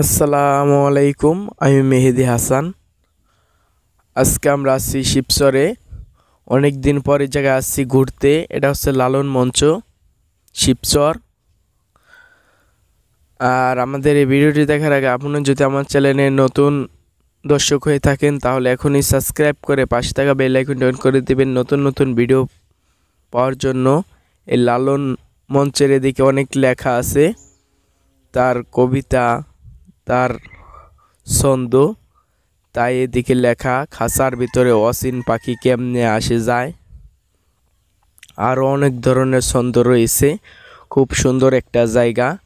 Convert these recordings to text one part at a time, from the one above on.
আসসালামু আলাইকুম, আমি মেহেদি হাসান। আজকে আমরা আসছি শিবচরে। অনেক দিন পরে জায়গায় আসছি ঘুরতে। এটা হচ্ছে লালন মঞ্চ, শিবচর। আর আমাদের এই ভিডিওটি দেখার আগে আপনি যদি আমার চ্যানেলে নতুন দর্শক হয়ে থাকেন, তাহলে এখনই সাবস্ক্রাইব করে পাশে থাকা বেল আইকনটি অন করে দেবেন নতুন নতুন ভিডিও পাওয়ার জন্য। এই লালন মঞ্চের এদিকে অনেক লেখা আছে। তার কবিতা তার ছন্দ। তাই এদিকে লেখা খাঁচার ভিতরে অসীন পাখি কেমনে আসে যায়? আরও অনেক ধরনের ছন্দ রয়েছে। খুব সুন্দর একটা জায়গা।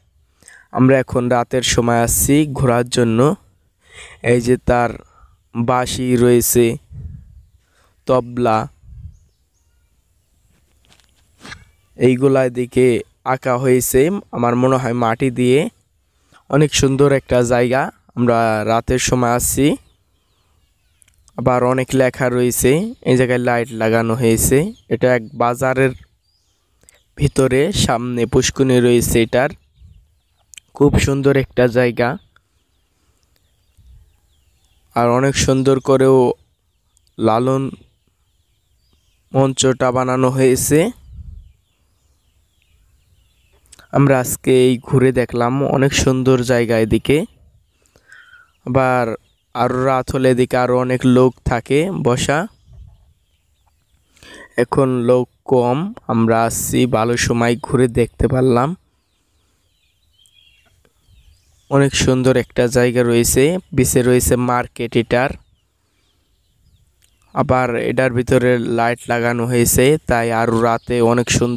আমরা এখন রাতের সময় আসছি ঘোরার জন্য। এই যে তার বাঁশি রয়েছে, তবলা। এইগুলা দিকে আঁকা হয়েছে। আমার মনে হয় মাটি দিয়ে। অনেক সুন্দর একটা জায়গা। আমরা রাতের সময় আসছি আবার অনেক লেখা রয়েছে। এই জায়গায় লাইট লাগানো হয়েছে। এটা এক বাজারের ভিতরে, সামনে পুষ্কুনি রয়েছে এটার। খুব সুন্দর একটা জায়গা। আর অনেক সুন্দর করেও লালন মঞ্চটা বানানো হয়েছে। আমরা আজকে এই ঘুরে দেখলাম অনেক সুন্দর জায়গা এদিকে। আবার আরও রাত হলে এদিকে আরও অনেক লোক থাকে বসা। এখন লোক কম, আমরা আসছি ভালো সময় ঘুরে দেখতে পারলাম। অনেক সুন্দর একটা জায়গা রয়েছে বিচে রয়েছে মার্কেট এটার। আবার এটার ভিতরে লাইট লাগানো হয়েছে, তাই আরও রাতে অনেক সুন্দর